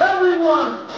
Everyone!